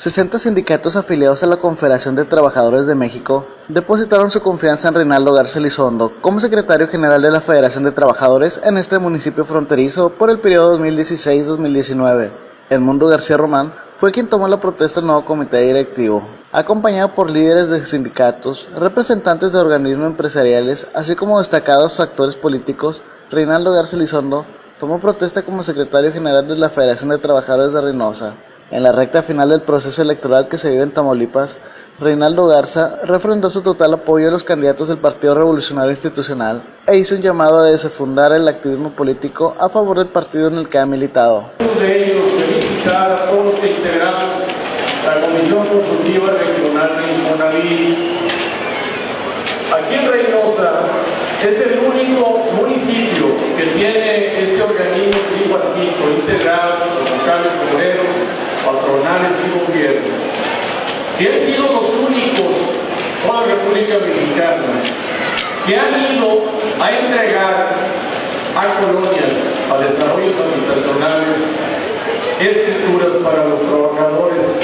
60 sindicatos afiliados a la Confederación de Trabajadores de México depositaron su confianza en Reinaldo Garza Elizondo como secretario general de la Federación de Trabajadores en este municipio fronterizo por el periodo 2016-2019. Mundo García Román fue quien tomó la protesta del nuevo comité directivo, acompañado por líderes de sindicatos, representantes de organismos empresariales, así como destacados actores políticos. Reinaldo Garza Elizondo tomó protesta como secretario general de la Federación de Trabajadores de Reynosa. En la recta final del proceso electoral que se vive en Tamaulipas, Reinaldo Garza refrendó su total apoyo a los candidatos del Partido Revolucionario Institucional e hizo un llamado a desfundar el activismo político a favor del partido en el que ha militado. de ellos felicitar a todos los que integramos la Comisión Consultiva Regional de Infonavit. Aquí en Reynosa es el único municipio que tiene este organismo tripartito integrado y gobiernos, que han sido los únicos con la República Mexicana que han ido a entregar a colonias, a desarrollos habitacionales, escrituras para los trabajadores